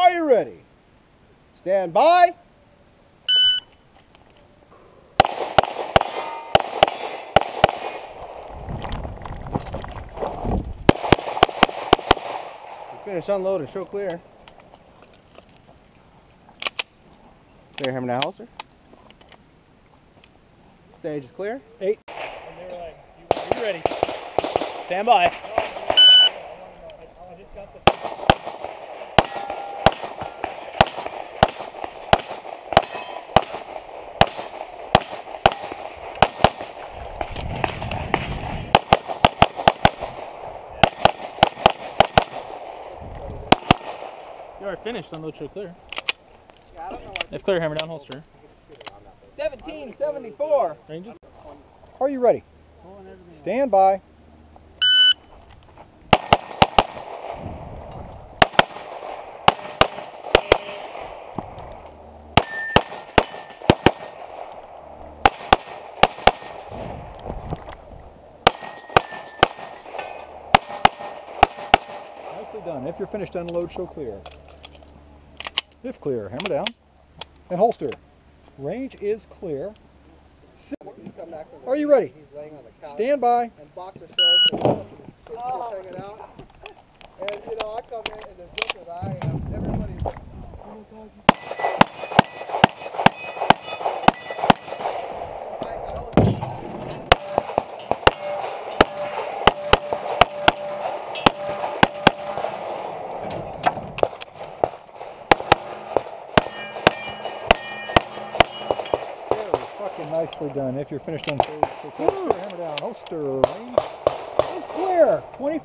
Are you ready? Stand by. Finish unload and show clear. Clear hammer down holster. Stage is clear. And they were like, you, you ready? Stand by. You are finished. Unload show clear. If clear, hammer down holster. 1774. Ranges. Are you ready? Stand by. Nicely done. If you're finished, unload, show clear. If clear, hammer down and holster. Range is clear. Are you ready? Stand by. and boxer shorts and just hanging out. And you know, I come in and the joke is I Fucking nicely done. If you're finished on stage, so hammer down, holster, range is clear. 24.